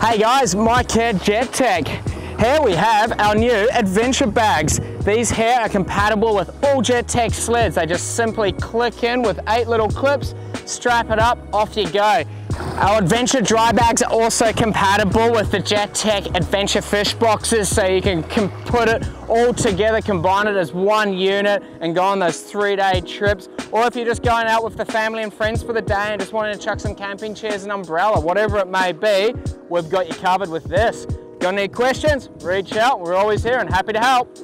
Hey guys, Mike here, Jet Tech. Here we have our new adventure bags. These here are compatible with all Jet Tech sleds. They just simply click in with eight little clips, strap it up, off you go. Our adventure dry bags are also compatible with the Jet Tech adventure fish boxes so you can, put it all together, combine it as one unit and go on those three day trips. Or if you're just going out with the family and friends for the day and just wanting to chuck some camping chairs and umbrella, whatever it may be, we've got you covered with this. Got any questions? Reach out, we're always here and happy to help.